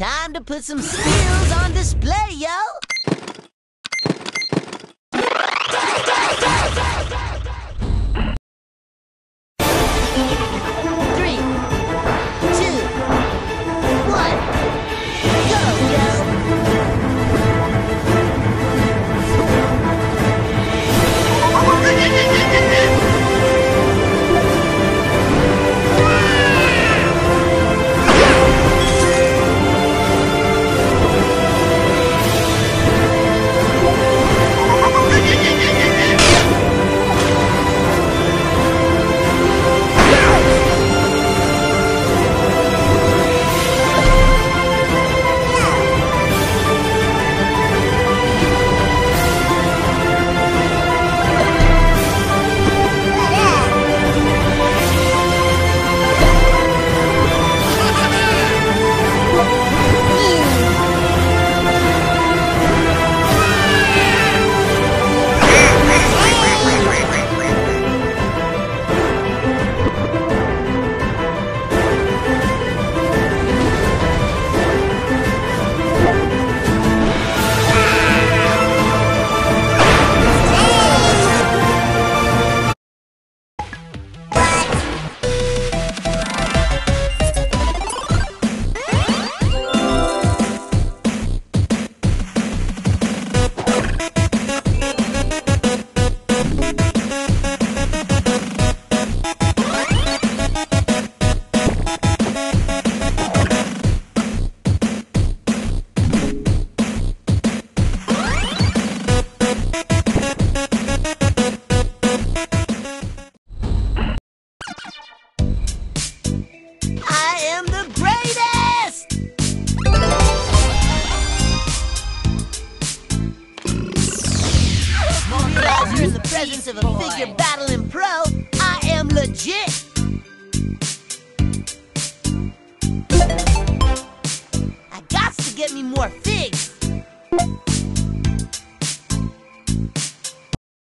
Time to put some skills on display, yo! presence of a boy. figure battling pro, I am legit. I got to get me more figs.